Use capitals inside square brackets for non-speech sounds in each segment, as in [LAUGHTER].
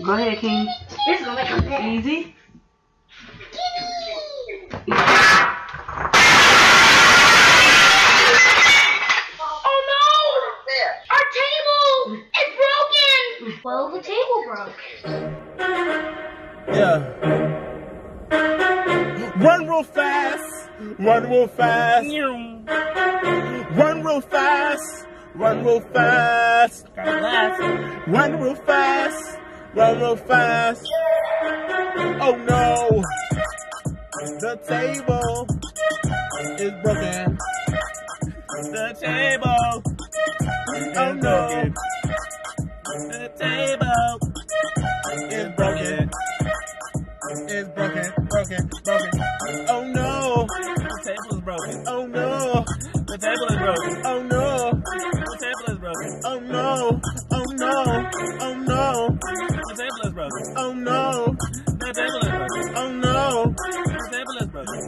Go ahead, King. This is gonna make him. Easy. Oh no! Our table is broken. Well, the table broke. Yeah. Run real fast. Run real fast. Run real fast. Run real fast. Run real fast. Run real fast. Oh no. The table is broken. The table. Oh no. The table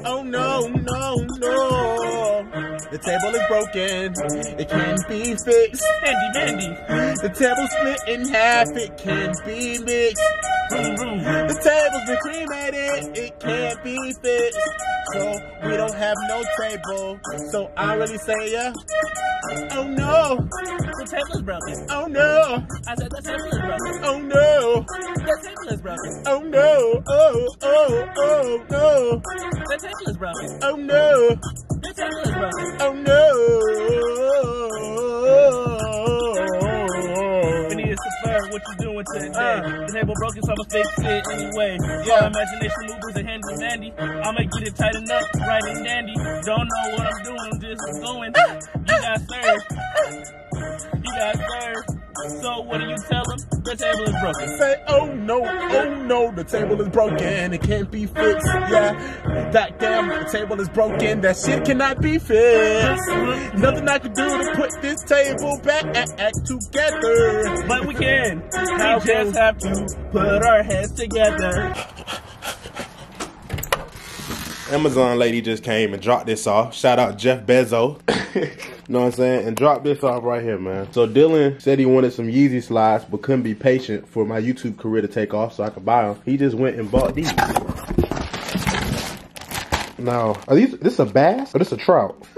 Oh no, no, no. The table is broken. It can't be fixed. Handy dandy. The table split in half. It can't be mixed. The table's been cremated. It can't be fixed. So we don't have no table. So I really say yeah. Oh no. The table is broken. Oh no. I said the table Oh no. Oh, oh, oh, no. The table is broken. Oh no. The table is broken. Oh no. Phineas Prefer, what you doing today? the table broken, so I'ma fix it anyway. Yeah, imagination moves a handy dandy. I'ma get it tightened up, right and dandy. Don't know what I'm doing, I'm just going. You got served. You got served. So what do you tell them? The table is broken. Say, oh no, oh no, the table is broken. It can't be fixed. Yeah, that damn the table is broken. That shit cannot be fixed. Nothing I can do to put this table back together. But we can. We just have to put our heads together. Amazon lady just came and dropped this off. Shout out Jeff Bezos. [COUGHS] You know what I'm saying? And drop this off right here, man. So Dylan said he wanted some Yeezy slides, but couldn't be patient for my YouTube career to take off so I could buy them. He just went and bought these. Now, are these, this a bass or this a trout? [LAUGHS]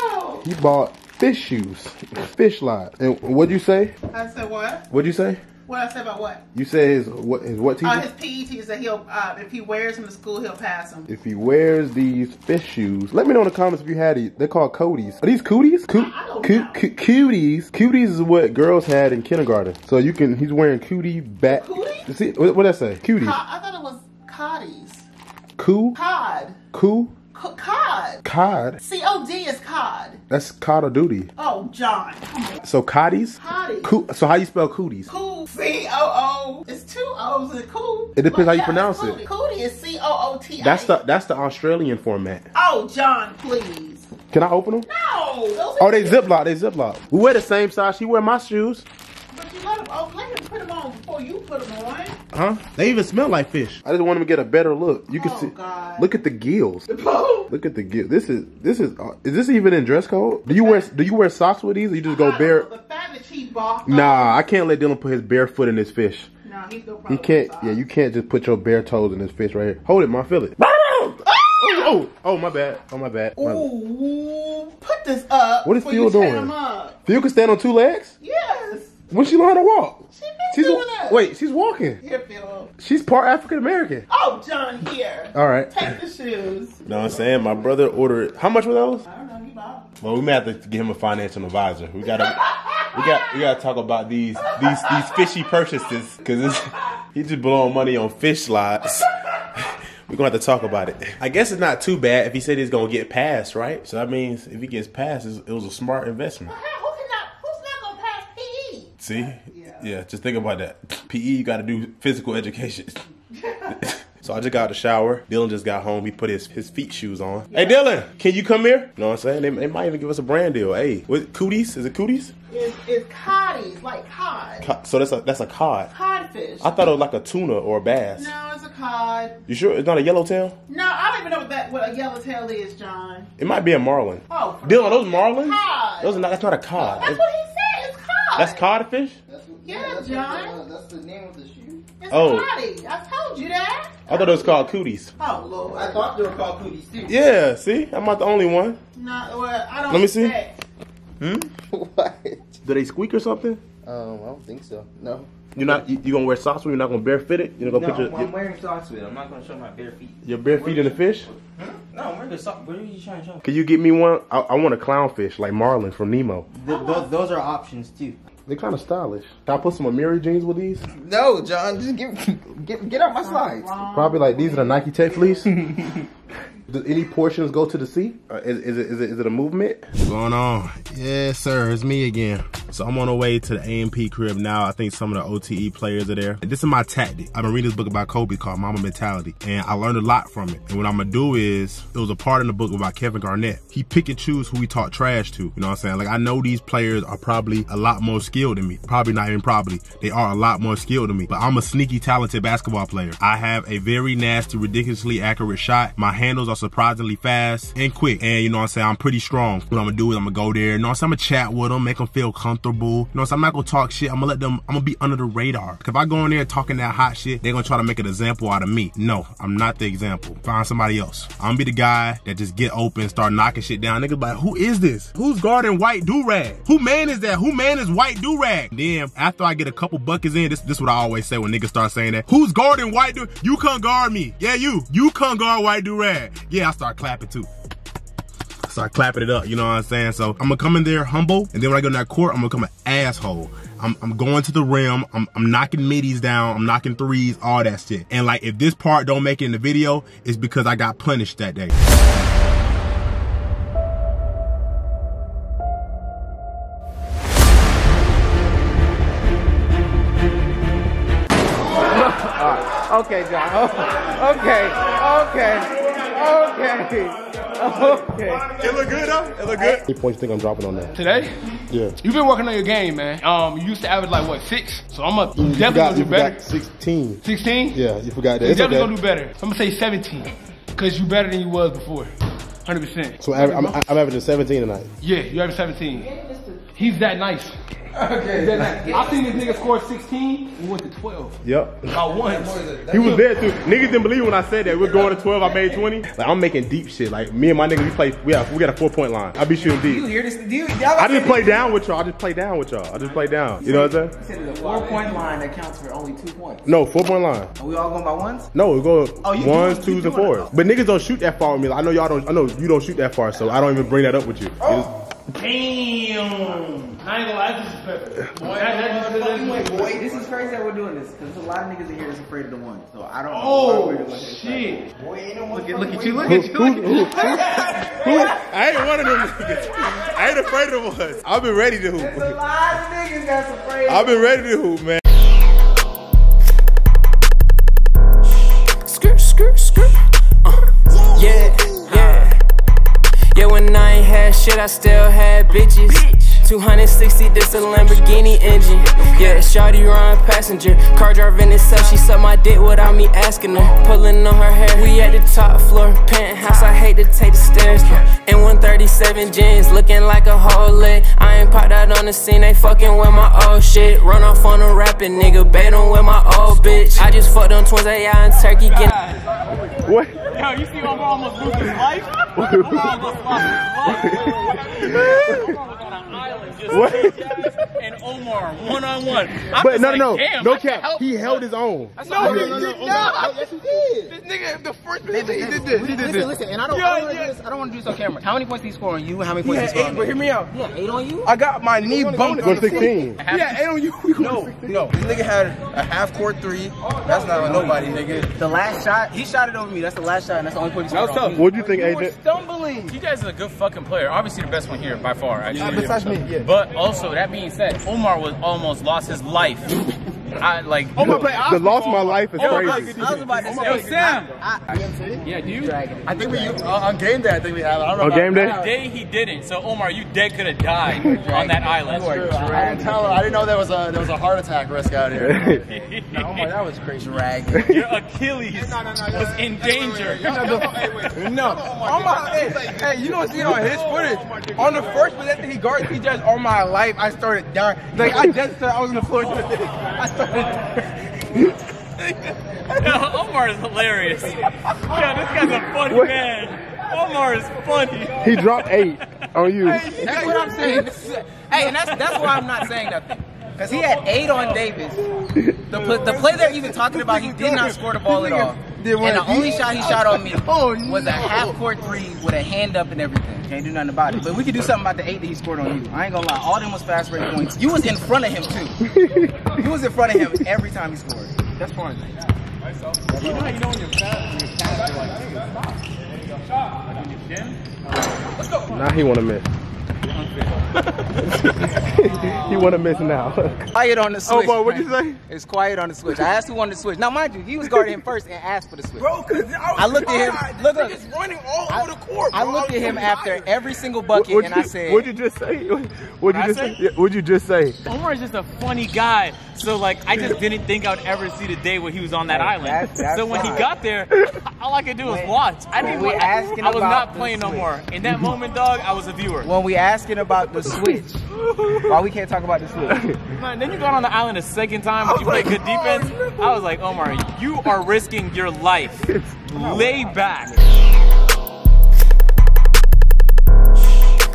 Oh, He bought fish shoes, fish slides. And what'd you say? I said what? What'd you say? What I said about what? You said his what? His what teacher? Uh, his PE teacher said he'll, uh, if he wears them to school, he'll pass them. if he wears these fish shoes, let me know in the comments if you had these. They're called cooties. Are these cooties? Co- I don't co- know. co- cooties. Cooties is what girls had in kindergarten. So you can. He's wearing cootie back. Cootie? See what what that say? Cooties. Cod, I thought it was coddies. Coo. Cod. Coo. C- cod. Cod. C O D is cod. That's Call of Duty. Oh, John. So. Coddies. Coo- so how you spell cooties? Cool. C O O. It's two O's in cool. It depends how you pronounce it. Cootie. Is C O O T I. That's the that's the Australian format. Oh, John, please. Can I open them? No. Those Oh, they ziplock. They ziplock. We wear the same size. She wear my shoes. But you let him. Oh, let him put them on before you put them on. Huh? They even smell like fish. I just want him to get a better look. You can Oh, see. God. Look at the gills. Look at the gill. This is this is uh, is this even in dress code? Do you wear do you wear socks with these? Or you just go I don't bare? The fact that he bought. Nah, I can't let Dylan put his bare foot in this fish. No, he's no He can't. Yeah, you can't just put your bare toes in this fish right here. Hold it, ma. Feel it. [LAUGHS] Oh, oh, oh, my bad. Oh, my bad. My- Ooh, put this up. What is before Phil you tear doing? Him up. Phil can stand on two legs. Yes. When she learn how to walk? She been She's doing that. wait. She's walking. Here, Phil. She's part African American. Oh, John, here. All right. Take the shoes. know what I'm saying? My brother ordered. How much were those? I don't know. You bought. Well, we may have to get him a financial advisor. We gotta, we got, we gotta talk about these, these, these fishy purchases because he's just blowing money on fish slides. [LAUGHS] We're gonna have to talk about it. I guess it's not too bad if he said he's gonna get passed, right? So that means if he gets passed, it was a smart investment. Hey, who cannot? Who's not gonna pass PE? See? Yeah. Yeah, just think about that. [LAUGHS] PE, you gotta do physical education. [LAUGHS] so I just got out the shower. Dylan just got home. He put his, his feet shoes on. Hey, Dylan, can you come here? You know what I'm saying? They, they might even give us a brand deal. Hey, what, cooties? Is it cooties? It's, it's coddies, like cod. Co- So that's a that's a cod. Codfish. I thought it was like a tuna or a bass. no, it's a cod. You sure it's not a yellowtail? No, I don't even know what that what a yellowtail is, John. It might be a marlin. Oh, Dylan, are those marlins? Cod. Those are not. That's not a cod. That's It's- what he said. It's cod. That's codfish. That's what- Yeah, that's, John. uh, that's the name of the shoe. It's Oh. Scotty. I told you that. I thought it was called cooties. Oh, Lord. I thought they were called cooties too. Yeah, see? I'm not the only one. No, well, I don't Let me see. expect- Hmm? [LAUGHS] what? Do they squeak or something? Um, I don't think so. No. You're not. You, you gonna wear socks when you're not gonna barefoot it? You're not gonna put I'm, your, I'm wearing socks with it. I'm not gonna show my bare feet. your bare feet in the fish? No, I'm wearing the sock. What are you trying to show? Can you get me one? I, I want a clownfish like Marlin from Nemo. Th- those, those are options too. They're kind of stylish. Can I put some Amiri jeans with these? No, John, just get [LAUGHS] get get out my slides. Probably like these are the Nike Tech fleece. [LAUGHS] Does any portions go to the sea? Uh, is, is, it, is, it, is it a movement? What's going on? Yes, sir. It's me again. So I'm on the way to the AMP crib now. I think some of the OTE players are there. This is my tactic. I've been reading this book about Kobe called Mamba Mentality, and I learned a lot from it. And what I'm gonna do is, it was a part in the book about Kevin Garnett. He pick and choose who he taught trash to. You know what I'm saying? Like I know these players are probably a lot more skilled than me. Probably not even probably. They are a lot more skilled than me. But I'm a sneaky talented basketball player. I have a very nasty, ridiculously accurate shot. My handles are surprisingly fast and quick. And you know what I'm saying? I'm pretty strong. What I'm gonna do is I'm gonna go there. You know what I'm? I'm gonna chat with them, make them feel comfortable. You know what I'm? I'm not gonna talk shit. I'm gonna let them, I'm gonna be under the radar. If I go in there talking that hot shit, they're gonna try to make an example out of me. No, I'm not the example. Find somebody else. I'm gonna be the guy that just get open, start knocking shit down. Niggas like, who is this? Who's guarding white do-rag? Who man is that? Who man is white do-rag? Then after I get a couple buckets in, this this what I always say when niggas start saying that. Who's guarding white do? You can't guard me. Yeah, you. You can't guard white do-rag. Yeah, I start clapping too start clapping it up, you know what I'm saying? So I'm gonna come in there humble, and then when I go in that court, I'm gonna come an asshole. I'm, I'm going to the rim, I'm, I'm knocking middies down, I'm knocking threes, all that shit. And like, if this part don't make it in the video, it's because I got punished that day. [LAUGHS] Okay, John. Oh, [LAUGHS] okay. Okay. Okay. Okay. It look good, huh? It look good. How many points you think I'm dropping on that? Today, Yeah. you've been working on your game, man. Um, you used to average like what six? So I'm gonna You definitely forgot, gonna you do better. 16. Sixteen? Yeah, you forgot that. You It's definitely okay. gonna do better. I'm gonna say seventeen, cause you better than you was before. Hundred percent. So I'm, I'm, I'm averaging 17 tonight. Yeah, you have seventeen. He's that nice. Okay. That nice. I seen this nigga score sixteen and went to twelve. Yep. About once. He was there too. Niggas didn't believe when I said that. We're going to 12, I made 20. Like I'm making deep shit. Like me and my nigga, we play we have we got a four point line. I be shooting deep. You deep. hear this? Do you, I just play down with y'all. I just play down with y'all. I just play down. You know what I'm saying? The four point line that counts for only two points. No, four point line. Are we all going by ones? No, we go Oh, you ones, doing- you twos, and doing fours. But niggas don't shoot that far with me. Like, I know y'all don't. I know you don't shoot that far, so I don't even bring that up with you. Oh. Damn. I ain't gonna lie, this is perfect. Boy, that, that, that, that, Boy, this is crazy that we're doing this because there's a lot of niggas in here that's afraid of the one. So I don't know. why Oh we're doing this. shit. Boy, ain't no look, at, look at you, look at you. Who, who, who, who- I ain't one of them niggas. I ain't afraid of the ones. I've been ready to There's a hoop. lot of niggas that's afraid. I've been ready to hoop, man. Shit, I still had bitches. 260, this a Lamborghini engine. Yeah, Shawty run passenger. Car driving itself, she sucked my dick without me asking her. Pulling on her hair, we at the top floor. Penthouse, I hate to take the stairs. And 137 jeans, looking like a whole leg. I ain't popped out on the scene, they fucking with my old shit. Run off on a rapping nigga, bait on with my old bitch. I just fucked on twins, AI and turkey, get What? Yo, you see Omar almost lose his life? Omar almost lost his life. Omar was on an island just and Omar one on one. But no, no, no, no cap. He held his own. No, he did not. Yes, he did. This nigga, the first minute he did this. He did this. Listen, listen, and I don't, I don't want to do this. I don't want to do this on camera. How many points did he score on you? How many points did he score on But hear me? me out. Yeah, eight on you. I got my knee bumped Go on the floor. 16. Yeah, eight on you. No, no. This nigga had a half court three. That's not a nobody, nigga. The last shot, he shot it over me. That's the last shot, and that's the only point he scored on me. What do you think, Agent? Stumbling. You guys are a good fucking player. Obviously, the best one here by far. Actually. besides me, yeah. But also, that being said, Omar was almost lost his life. I like. Omar play The loss of my life is crazy. I was about to say. Yo, Sam. Yeah, do you? I think we uh, on game day. I think we have. it. I don't know. On game day? now. Day he didn't. So Omar, you dead could have died on that island. I didn't tell him. I didn't know there was a there was a heart attack risk out here. [LAUGHS] No, Omar, that was crazy. [LAUGHS] Your Achilles was in danger. No. On my, hey, hey, you don't see it on his footage. On the first possession he guarded TJ on my life, I started dying. Like I just started, I was on the floor. [LAUGHS] I started. [LAUGHS] Omar is hilarious. Yeah, this guy's a funny man. Omar is funny. He dropped eight on you. That's what I'm saying. Is- hey, and that's that's why I'm not saying nothing. Because he had eight on Davis. The, pl- the play they're even talking about, he did not score the ball at all. And the only shot he shot on me [LAUGHS] oh, was a half court three with a hand up and everything. Can't do nothing about it. But we could do something about the eight that he scored on you. I ain't gonna lie. All them was fast break points. You was in front of him too. [LAUGHS] You was in front of him every time he scored. That's fine. You know how you know when you're fast, when you're fast, you're like, stop. Like when you're dim. Now he want to miss. He want to miss now. Quiet on the oh, switch. Oh, boy, what'd you say? It's quiet on the switch. I asked who wanted to switch. Now, mind you, he was guarding him first and asked for the switch. Bro, cause I, I looked at him. Look, look. He's running all over the court. Bro. I looked at him so after every single bucket, What'd and you, I said, what'd you just say? What'd you just say? say? What'd you just say? Omar is just a funny guy. So like, I just didn't think I would ever see the day where he was on that island. that's- that's so when he got there, all I could do was watch. I didn't. we I, was not the playing no more. In that moment, dog, I was a viewer. when we asking about the switch, [LAUGHS] why we can't talk about the switch? Man, then you got on the island a second time, but you play good defense. I was like, Omar, you are risking your life. Lay back.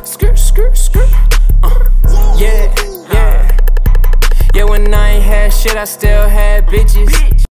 Skirt, skirt, skirt. Uh, yeah, yeah. Yeah, when I ain't had shit, I still had bitches.